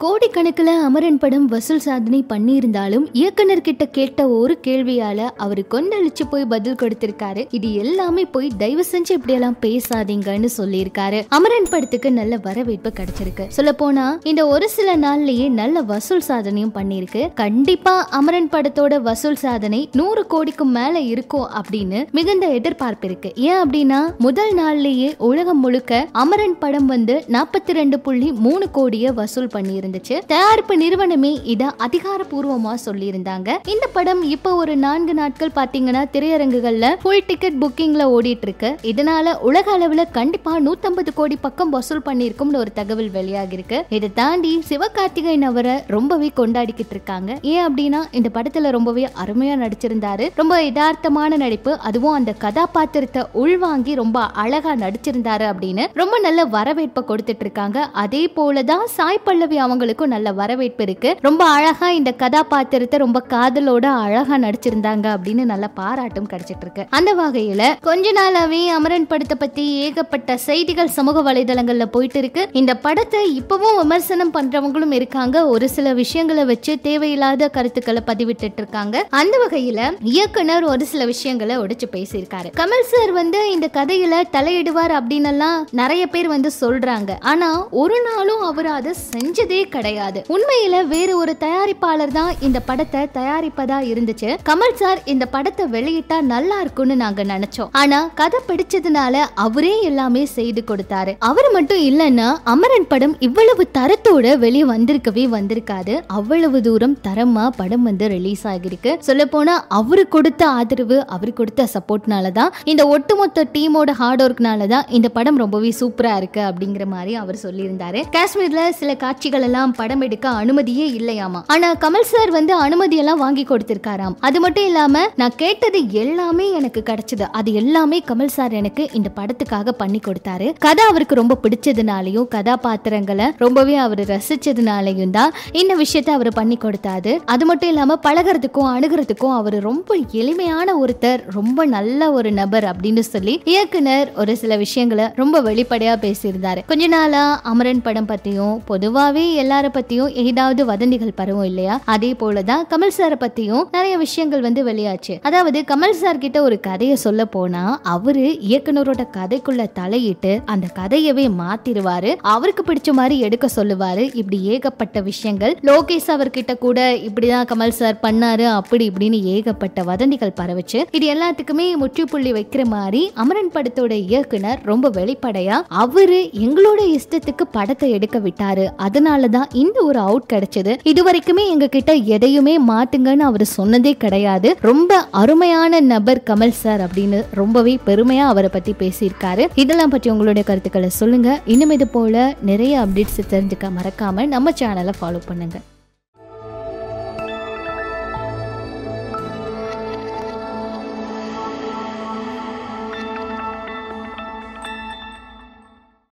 கோடிக்கணக்கில் அமரன் படம் வசூல் சாதனை பண்ணியிருந்தாலும் இயக்குனர் கிட்ட கேட்ட ஒரு கேள்வியால அவர் கொந்தளிச்சு போய் பதில் கொடுத்திருக்காரு. இது எல்லாமே போய் தயவு செஞ்சு இப்படியெல்லாம் பேசாதீங்கன்னு சொல்லியிருக்காரு. அமரன் படத்துக்கு நல்ல வரவேற்பு கிடைச்சிருக்கு. சொல்ல போனா இந்த ஒரு சில நாள்லயே நல்ல வசூல் சாதனையும் பண்ணியிருக்கு. கண்டிப்பா அமரன் படத்தோட வசூல் சாதனை நூறு கோடிக்கும் மேல இருக்கும் அப்படின்னு மிகுந்த எதிர்பார்ப்பு இருக்கு. ஏன் அப்படின்னா முதல் நாள்லயே உலகம் முழுக்க அமரன் படம் வந்து நாற்பத்தி ரெண்டு புள்ளி மூணு கோடியை வசூல் பண்ணியிருந்துச்சு தயாரிப்பு நிறுவனமே இத அதிகாரப்பூர்வமா சொல்லியிருந்தாங்க. இந்த படம் இப்போ ஒரு நான்கு நாட்கள் பாத்தீங்கன்னா திரையரங்குகள்ல ஃபுல் டிக்கெட் புக்கிங்ல ஓடிட்டு இருக்கு இதனால உலக அளவுல கண்டிப்பா 150 கோடி பக்கம் வசூல் பண்ணிருக்கும்னு ஒரு தகவல் வெளியாகி இருக்கு இதை தாண்டி சிவகார்த்திகேயன் அவரை ரொம்பவே கொண்டாடிக்கிட்டு இருக்காங்க. ஏன் அப்படின்னா இந்த படத்துல ரொம்பவே அருமையா நடிச்சிருந்தாரு. ரொம்ப யதார்த்தமான நடிப்பு. அதுவும் அந்த கதாபாத்திரத்தை உள்வாங்கி ரொம்ப அழகா நடிச்சிருந்தாரு அப்படின்னு ரொம்ப நல்ல வரவேற்பை கொடுத்துட்டு இருக்காங்க. அதே போலதான் சாய் பல்லவி அவங்களுக்கும் நல்ல வரவேற்பு இருக்கு. ரொம்ப அழகா இந்த கதாபாத்திரத்தை ரொம்ப காதலோட அழகா நடிச்சிருந்தாங்க அப்படின்னு நல்ல பாராட்டும் கிடைச்சிட்டு இருக்கு. அந்த வகையில கொஞ்ச நாளாவே அமரன் படத்தை பத்தி ஏகப்பட்ட செய்திகள் சமூக வலைதளங்கள்ல போயிட்டு இருக்கு. இந்த படத்தை இப்பவும் விமர்சனம் பண்றவங்களும் இருக்காங்க. ஒரு சில விஷயங்களை வச்சு தேவையில்லாத கருத்துக்களை பதிவிட்டு இருக்காங்க. அந்த வகையில இயக்குனர் ஒரு சில விஷயங்களை உடைச்சு பேசியிருக்காரு. கமல் சார் வந்து இந்த கதையில தலையிடுவார் அப்படின்னு எல்லாம் நிறைய பேர் வந்து சொல்றாங்க. ஆனா ஒரு நாளும் அவர் அதை செஞ்சது கிடையாது. உண்மையில வேறு ஒரு தயாரிப்பாளர் தான் இந்த படத்தை தயாரிப்பதா இருந்துச்சு. கமல் சார் இந்த படத்தை வெளியிட்டா நல்லா இருக்கும்னு நாங்க நினைச்சோம். ஆனா கதை பிடிச்சதுனால அவரே எல்லாமே செய்து கொடுத்தாரு. அவர் மட்டும் இல்லைன்னா அமரன் படம் இவ்வளவு தரத்தோட வெளியே வந்திருக்கவே வந்திருக்காது. அவ்வளவு தூரம் தரமா படம் வந்து ரிலீஸ் ஆகிருக்கு சொல்ல போனா அவரு கொடுத்த ஆதரவு அவர் கொடுத்த சப்போர்ட்னால தான் இந்த ஒட்டுமொத்த டீமோட ஹார்ட் ஒர்க்னால தான் இந்த படம் ரொம்பவே சூப்பரா இருக்கு அப்படிங்கிற மாதிரி அவர் சொல்லியிருந்தாரு. காஷ்மீர்ல சில காட்சிகள் எல்லாம் படம் எடுக்க அனுமதியே இல்லையாமா? ஆனா கமல் சார் வந்து அனுமதி எல்லாம் வாங்கி கொடுத்திருக்காராம். அது மட்டும் இல்லாம நான் கேட்டது எல்லாமே எனக்கு கிடைச்சது. அது எல்லாமே கமல் சார் எனக்கு இந்த படத்துக்காக பண்ணி கொடுத்தாரு. கதை அவருக்கு ரொம்ப பிடிச்சதுனாலையும் கதாபாத்திரங்களை ரொம்பவே அவர் ரசிச்சதுனாலையும் தான் இந்த விஷயத்தை அவர் பண்ணி கொடுத்தாரு. அது மட்டும் இல்லாம பழகிறதுக்கும் அணுகிறதுக்கும் அவர் ரொம்ப எளிமையான ஒருத்தர் ரொம்ப நல்ல ஒரு நபர் அப்படின்னு சொல்லி இயக்குனர் ஒரு சில விஷயங்களை ரொம்ப வெளிப்படையா பேசியிருந்தாரு. கொஞ்ச நாளா அமரன் படம் பத்தியும் பொதுவாவே எல்லார பத்தியும் ஏதாவது வதந்திகள் பரவும் இல்லையா? அதே போலதான் கமல் சாரை பத்தியும் நிறைய விஷயங்கள் வந்து வெளியாச்சு. அதாவது கமல் சார் கிட்ட ஒரு கதையை சொல்ல போனா அவரு இயக்குனரோட கதைக்குள்ள தலையிட்டு அந்த கதையவே மாத்திருவாரு. அவருக்கு பிடிச்ச மாதிரி எடுக்க சொல்லுவாரு. இப்படி ஏகப்பட்ட விஷயங்கள். லோகேஷ் அவர்கிட்ட கூட இப்படிதான் கமல் சார் பண்ணாரு அப்படி இப்படின்னு ஏகப்பட்ட வதந்திகள் பரவுச்சு. இது எல்லாத்துக்குமே முற்றுப்புள்ளி வைக்கிற மாதிரி அமரன் படத்தோட இயக்குனர் ரொம்ப வெளிப்படையா அவரு எங்களோட இஷ்டத்துக்கு படத்தை எடுக்க விட்டாரு. அதனால அதனாலதான் இந்த ஒரு அவுட் கிடைச்சது. இது வரைக்குமே எங்க கிட்ட எதையுமே மாட்டுங்கன்னு அவர் சொன்னதே கிடையாது. ரொம்ப அருமையான நபர் கமல் சார் அப்படின்னு ரொம்பவே பெருமையா அவரை பத்தி பேசியிருக்காரு. இதெல்லாம் பற்றி உங்களுடைய கருத்துக்களை சொல்லுங்க. இன்னும் இது போல நிறைய அப்டேட்ஸ் தெரிஞ்சுக்க மறக்காம நம்ம சேனலை ஃபாலோ பண்ணுங்க.